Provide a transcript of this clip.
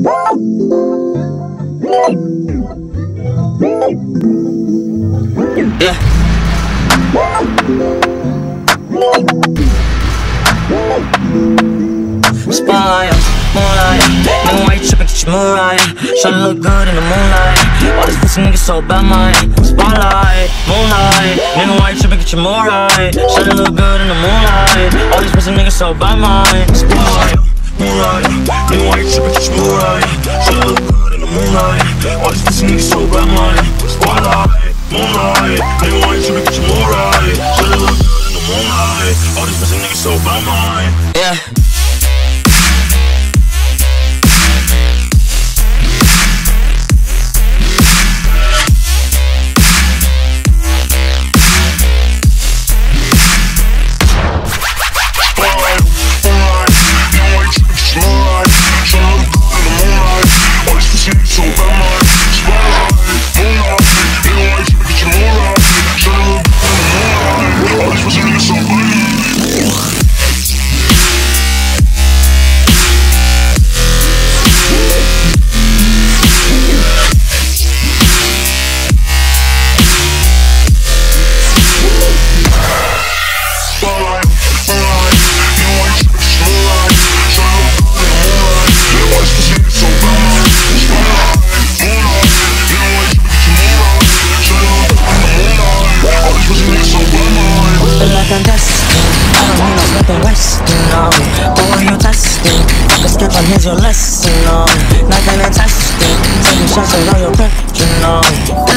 Spotlight, moonlight Nigga, why you trippin', get your mood right Tryna look good in the moonlight. All these pussy niggas so bad, mine Spotlight, moonlight. Nigga, why you trippin', get your mood right Tryna look good in the moonlight. All these pussy niggas so bad, mine Spotlight, Wesson, no Who are you testing? I can skip on here's your lesson, no Not gonna test it Taking shots at all your picture, no Feel